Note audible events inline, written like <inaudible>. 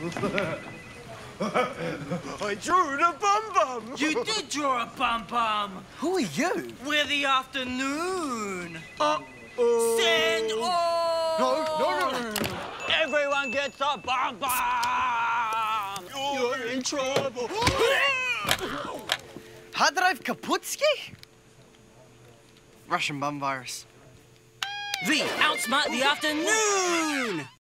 <laughs> I drew a bum bum. You did draw a bum bum. Who are you? We're the afternoon. Uh-oh. Send on. No, no, no. Everyone gets a bum bum. You're in trouble. <laughs> Hadrov Kaputsky. Russian bum virus. We outsmart the afternoon.